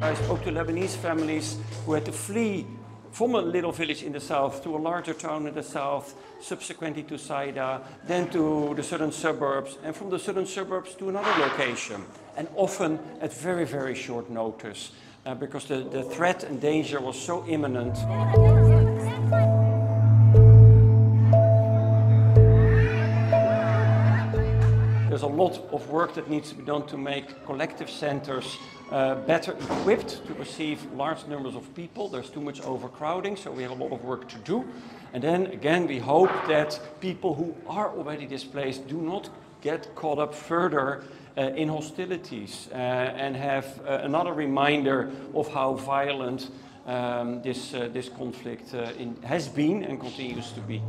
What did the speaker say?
I spoke to Lebanese families who had to flee from a little village in the south to a larger town in the south, subsequently to Saida, then to the southern suburbs, and from the southern suburbs to another location, and often at very, very short notice, uh, because the, the threat and danger was so imminent. There's a lot of work that needs to be done to make collective centers uh, better equipped to receive large numbers of people. There's too much overcrowding, so we have a lot of work to do. And then again, we hope that people who are already displaced do not get caught up further uh, in hostilities uh, and have uh, another reminder of how violent um, this, uh, this conflict uh, in, has been and continues to be.